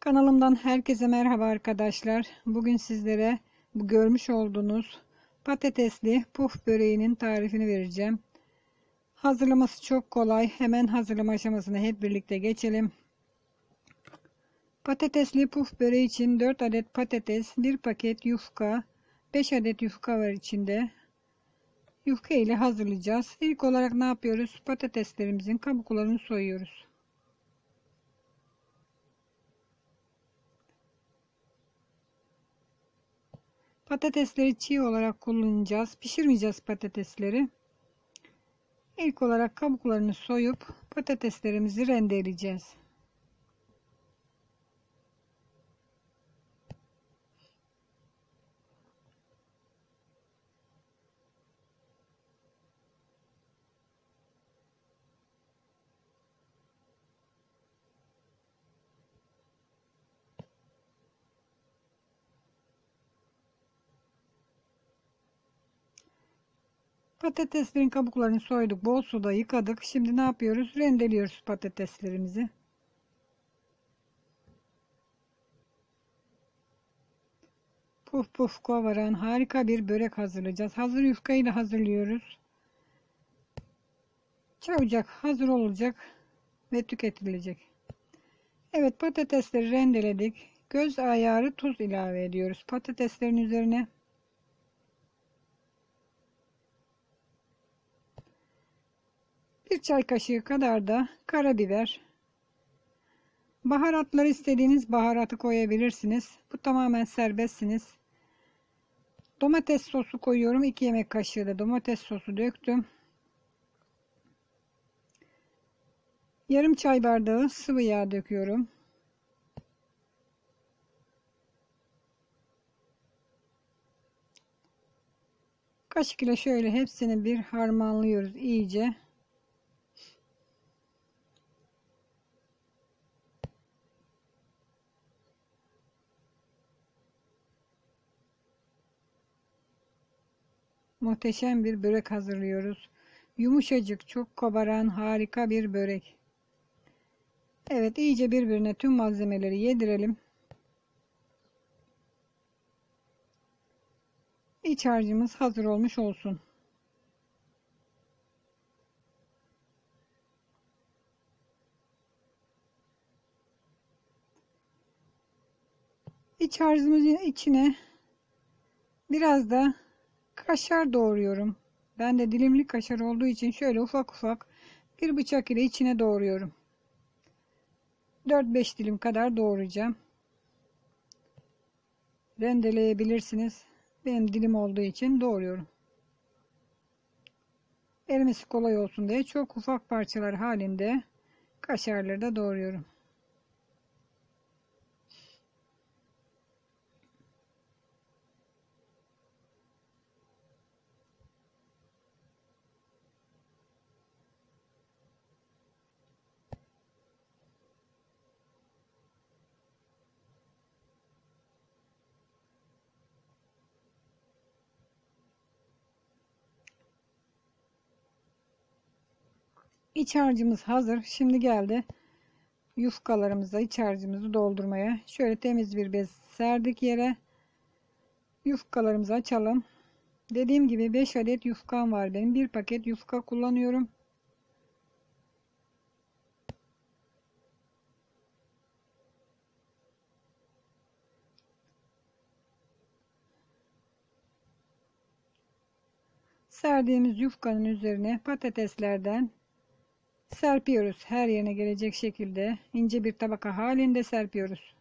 Kanalımdan herkese merhaba arkadaşlar. Bugün sizlere bu görmüş olduğunuz patatesli puf böreğinin tarifini vereceğim. Hazırlaması çok kolay. Hemen hazırlama aşamasına hep birlikte geçelim. Patatesli puf böreği için 4 adet patates, 1 paket yufka, 5 adet yufka var içinde. Yufka ile hazırlayacağız. İlk olarak ne yapıyoruz? Patateslerimizin kabuklarını soyuyoruz. Patatesleri çiğ olarak kullanacağız. Pişirmeyeceğiz patatesleri. İlk olarak kabuklarını soyup patateslerimizi rendeleyeceğiz. Patateslerin kabuklarını soyduk. Bol suda yıkadık. Şimdi ne yapıyoruz? Rendeliyoruz patateslerimizi. Puf puf kovaran harika bir börek hazırlayacağız. Hazır yufkayı da hazırlıyoruz. Çabucak hazır olacak ve tüketilecek. Evet patatesleri rendeledik. Göz ayarı tuz ilave ediyoruz patateslerin üzerine. Bir çay kaşığı kadar da karabiber. Baharatları istediğiniz baharatı koyabilirsiniz. Bu tamamen serbestsiniz. Domates sosu koyuyorum. 2 yemek kaşığı da domates sosu döktüm. Yarım çay bardağı sıvı yağ döküyorum. Kaşık ile şöyle hepsini bir harmanlıyoruz iyice. Muhteşem bir börek hazırlıyoruz. Yumuşacık, çok kabaran harika bir börek. Evet, iyice birbirine tüm malzemeleri yedirelim. İç harcımız hazır olmuş olsun. İç harcımızın içine biraz da kaşar doğruyorum. Ben de dilimli kaşar olduğu için şöyle ufak ufak bir bıçak ile içine doğruyorum. 4-5 dilim kadar doğrayacağım. Rendeleyebilirsiniz. Benim dilim olduğu için doğruyorum. Erimesi kolay olsun diye çok ufak parçalar halinde kaşarları da doğruyorum. İç harcımız hazır. Şimdi geldi yufkalarımıza iç harcımızı doldurmaya. Şöyle temiz bir bez serdik yere. Yufkalarımızı açalım. Dediğim gibi 5 adet yufkam var benim. Bir paket yufka kullanıyorum. Serdiğimiz yufkanın üzerine patateslerden serpiyoruz. Her yerine gelecek şekilde ince bir tabaka halinde serpiyoruz.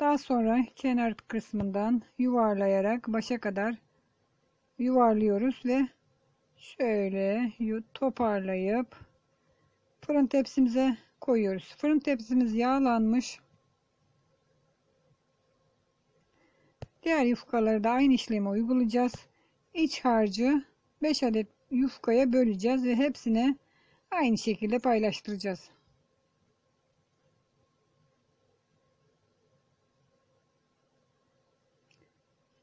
Daha sonra kenar kısmından yuvarlayarak başa kadar yuvarlıyoruz ve şöyle toparlayıp fırın tepsimize koyuyoruz. Fırın tepsimiz yağlanmış. Diğer yufkaları da aynı işlemi uygulayacağız. İç harcı 5 adet yufkaya böleceğiz ve hepsine aynı şekilde paylaştıracağız.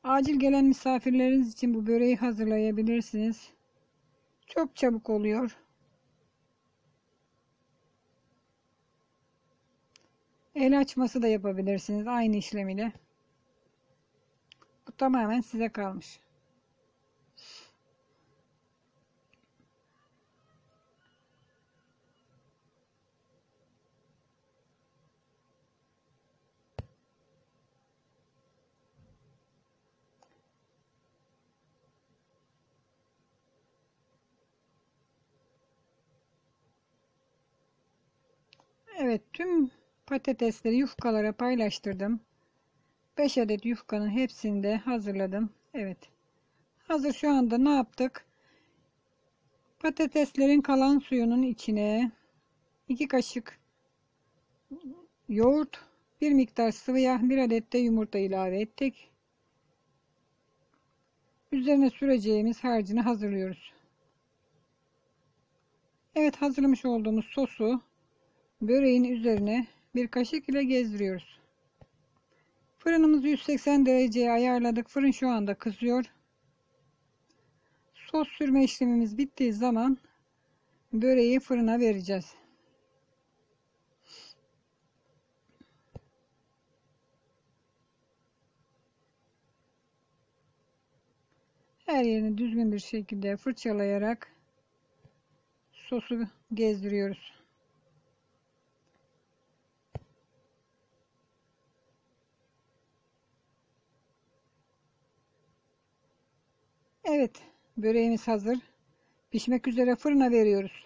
Acil gelen misafirleriniz için bu böreği hazırlayabilirsiniz. Çok çabuk oluyor. El açması da yapabilirsiniz aynı işlem ile tamamen size kalmış. Evet tüm patatesleri yufkalara paylaştırdım. 5 adet yufkanın hepsini de hazırladım. Evet. Hazır şu anda ne yaptık? Patateslerin kalan suyunun içine 2 kaşık yoğurt, bir miktar sıvı yağ, bir adet de yumurta ilave ettik. Üzerine süreceğimiz harcını hazırlıyoruz. Evet hazırlamış olduğumuz sosu böreğin üzerine bir kaşık ile gezdiriyoruz. Fırınımızı 180 dereceye ayarladık. Fırın şu anda kızıyor. Sos sürme işlemimiz bittiği zaman böreği fırına vereceğiz. Her yerini düzgün bir şekilde fırçalayarak sosu gezdiriyoruz. Evet, böreğimiz hazır. Pişmek üzere fırına veriyoruz.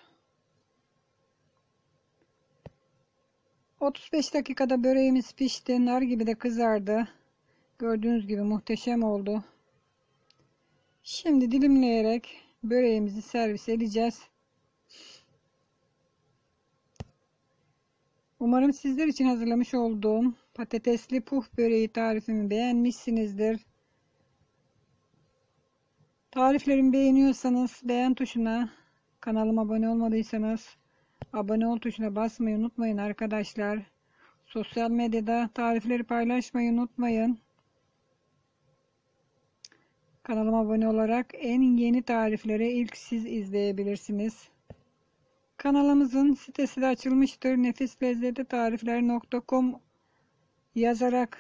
35 dakikada böreğimiz pişti. Nar gibi de kızardı. Gördüğünüz gibi muhteşem oldu. Şimdi dilimleyerek böreğimizi servis edeceğiz. Umarım sizler için hazırlamış olduğum patatesli puh böreği tarifimi beğenmişsinizdir. Tariflerimi beğeniyorsanız beğen tuşuna, kanalıma abone olmadıysanız abone ol tuşuna basmayı unutmayın arkadaşlar. Sosyal medyada tarifleri paylaşmayı unutmayın. Kanalıma abone olarak en yeni tarifleri ilk siz izleyebilirsiniz. Kanalımızın sitesi de açılmıştır. nefislezzetlitarifler.com yazarak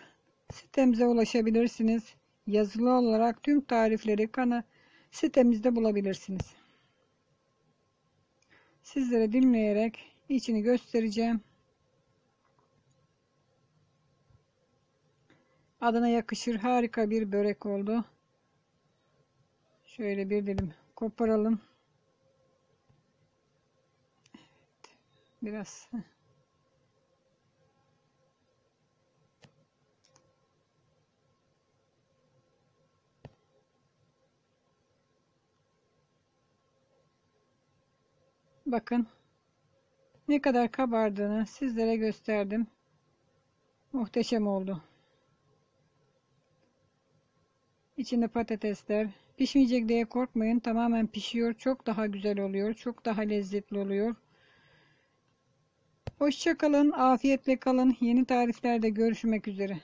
sitemize ulaşabilirsiniz. Yazılı olarak tüm tarifleri kana sitemizde bulabilirsiniz. Sizlere dinleyerek içini göstereceğim. Adına yakışır harika bir börek oldu. Şöyle bir dilim koparalım. Evet, biraz Bakın ne kadar kabardığını sizlere gösterdim. Muhteşem oldu. İçinde patatesler. Pişmeyecek diye korkmayın. Tamamen pişiyor. Çok daha güzel oluyor. Çok daha lezzetli oluyor. Hoşçakalın. Afiyetle kalın. Yeni tariflerde görüşmek üzere.